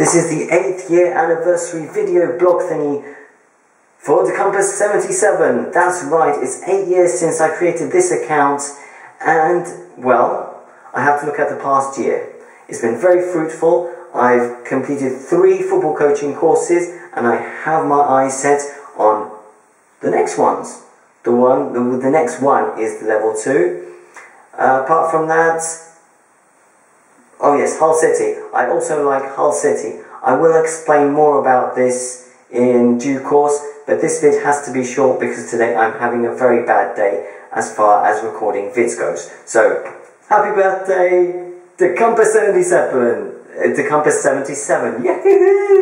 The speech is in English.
This is the 8th year anniversary video blog thingy for the Compass 77. That's right, it's 8 years since I created this account and, well, I have to look at the past year. It's been very fruitful. I've completed three football coaching courses and I have my eyes set on the next ones. The one, the, the next one is the level 2. Uh, apart from that, Oh yes, Hull City. I also like Hull City. I will explain more about this in due course, but this vid has to be short because today I'm having a very bad day as far as recording vids goes. So, happy birthday to Compass 77, uh, to Compass 77, yahoo!